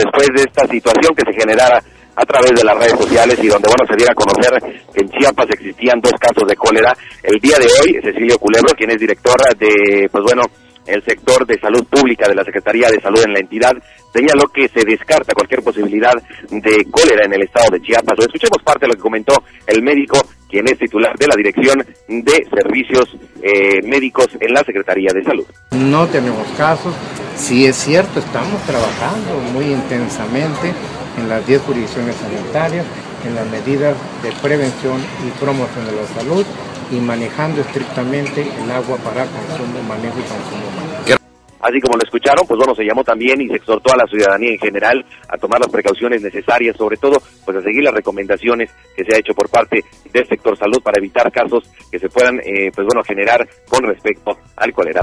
después de esta situación que se generara a través de las redes sociales y donde, bueno, se diera a conocer que en Chiapas existían dos casos de cólera. El día de hoy, Cecilio Culebro, quien es directora de, pues bueno, el sector de salud pública de la Secretaría de Salud en la entidad, señaló que se descarta cualquier posibilidad de cólera en el estado de Chiapas. Escuchemos parte de lo que comentó el médico, quien es titular de la Dirección de Servicios eh, Médicos en la Secretaría de Salud. No tenemos casos, sí es cierto, estamos trabajando muy intensamente en las 10 jurisdicciones sanitarias, en las medidas de prevención y promoción de la salud y manejando estrictamente el agua para consumo, manejo y consumo humano. Así como lo escucharon, pues bueno, se llamó también y se exhortó a la ciudadanía en general a tomar las precauciones necesarias, sobre todo, pues a seguir las recomendaciones que se ha hecho por parte del sector salud para evitar casos que se puedan, eh, pues bueno, generar con respecto al cólera.